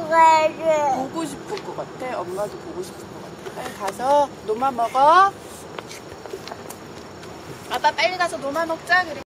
먹어야지. 보고 싶을 것 같아. 엄마도 보고 싶을 것 같아. 빨리 가서 노마 먹어. 아빠 빨리 가서 노마 먹자. 그래.